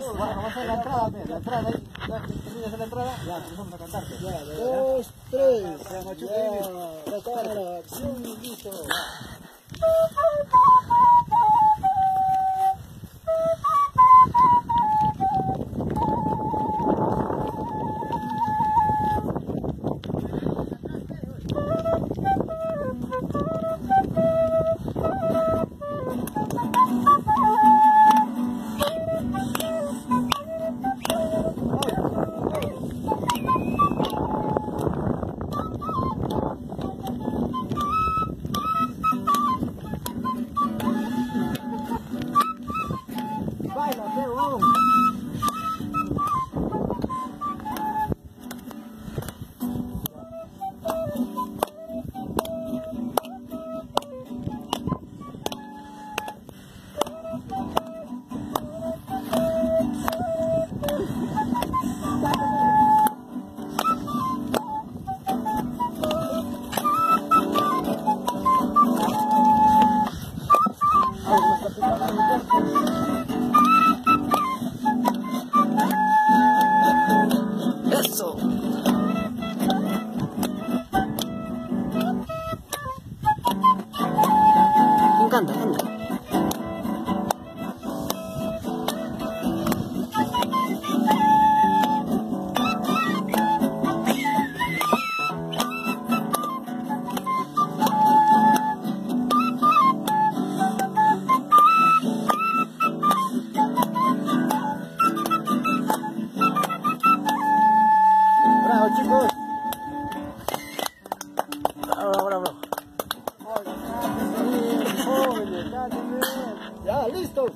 vamos a hacer la entrada, la entrada ahí. Terminas la entrada, ya empezamos a cantarte. Dos, tres. La cámara, acción, listo. get. 看着看着 Ya, listo.